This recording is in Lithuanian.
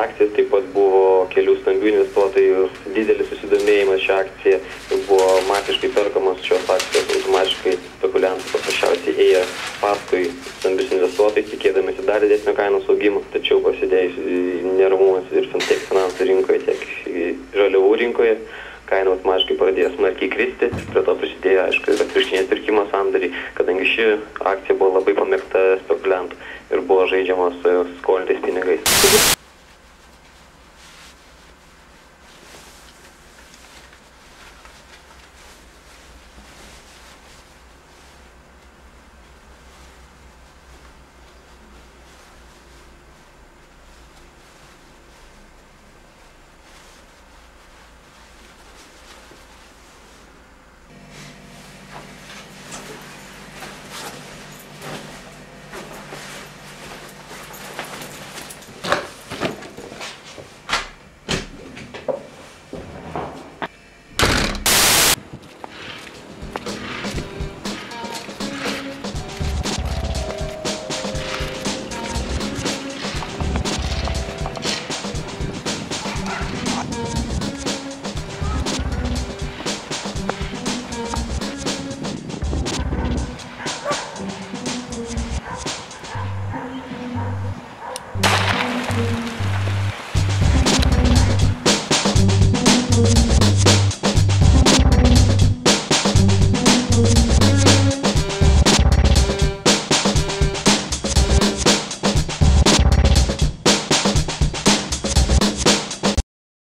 akcijas taip pat buvo kelių stambių investuotojų didelis susidomėjimas šia akcija. Buvo masiškai perkamos šios akcijos automatiškai spekuliantai paprasčiausiai ėjo paskui stambius investuotojus tikėdamiesi dar didesnio kainos augimo tačiau prasidėjus neramumams ir tiek finansų rinkoje tiek žaliavų rinkoje kaina automatiškai pradėjo smarkiai kristi prie to prisidėjo aišku ir atvirkštiniai atpirkimo sandoriai kadangi ši akcija buvo labai pamėgta spekuliantų ir buvo žaidžiama su skolintais pinigais